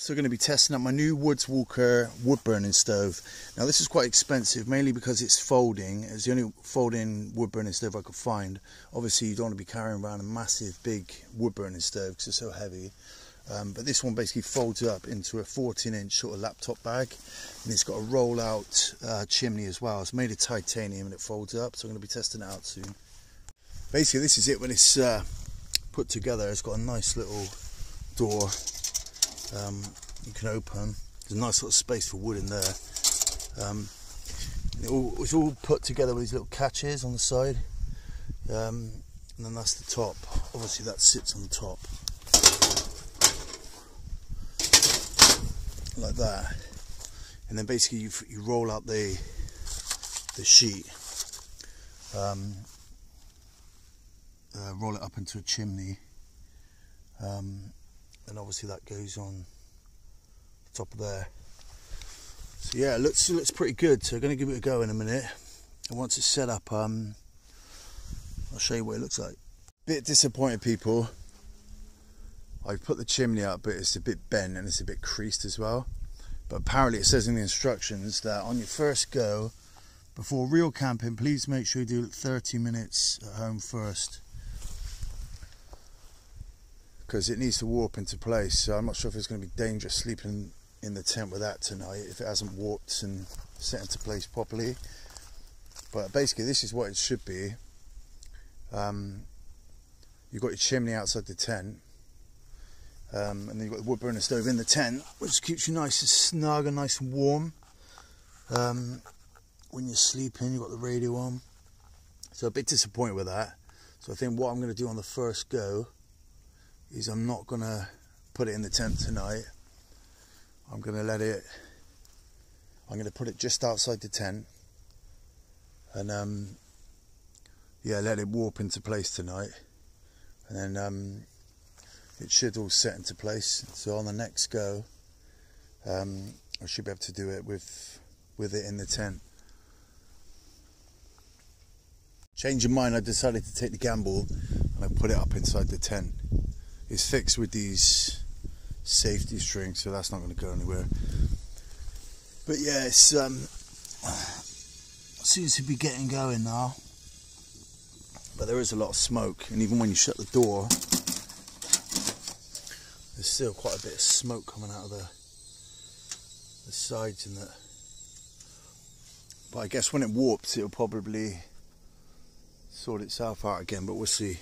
So going to be testing out my new Woods Walker wood burning stove. Now this is quite expensive, mainly because it's folding. It's the only folding wood burning stove I could find. Obviously you don't want to be carrying around a massive big wood burning stove because it's so heavy. Um, but this one basically folds up into a 14 inch sort of laptop bag and it's got a roll out uh, chimney as well. It's made of titanium and it folds up so I'm going to be testing it out soon. Basically this is it when it's uh, put together. It's got a nice little door um, you can open. There's a nice little space for wood in there. Um, it all, it's all put together with these little catches on the side. Um, and then that's the top. Obviously that sits on the top. Like that. And then basically you, you roll out the, the sheet. Um, uh, roll it up into a chimney. Um, and obviously that goes on top of there. So yeah it looks it looks pretty good. So I'm going to give it a go in a minute. And once it's set up um, I'll show you what it looks like. Bit disappointed people. I've put the chimney up but it's a bit bent and it's a bit creased as well. But apparently it says in the instructions that on your first go before real camping please make sure you do 30 minutes at home first because it needs to warp into place. So I'm not sure if it's going to be dangerous sleeping in the tent with that tonight if it hasn't warped and set into place properly. But basically, this is what it should be. Um, you've got your chimney outside the tent, um, and then you've got the wood burner stove in the tent, which keeps you nice and snug and nice and warm. Um, when you're sleeping, you've got the radio on. So a bit disappointed with that. So I think what I'm going to do on the first go is I'm not going to put it in the tent tonight. I'm going to let it, I'm going to put it just outside the tent and um, yeah, let it warp into place tonight. And then um, it should all set into place. So on the next go, um, I should be able to do it with with it in the tent. Change of mind, I decided to take the gamble and I put it up inside the tent is fixed with these safety strings, so that's not going to go anywhere. But yeah, it's um, seems to be getting going now. But there is a lot of smoke, and even when you shut the door, there's still quite a bit of smoke coming out of the the sides and that. But I guess when it warps, it'll probably sort itself out again. But we'll see.